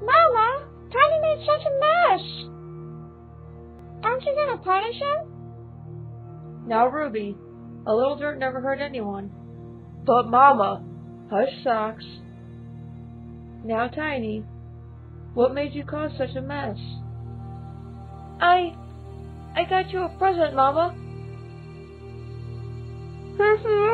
Mama, Tiny made such a mess. Aren't you gonna punish him? Now, Ruby, a little dirt never hurt anyone. But, Mama, hush socks. Now, Tiny, what made you cause such a mess? I. I got you a present, Mama. Mm-hmm.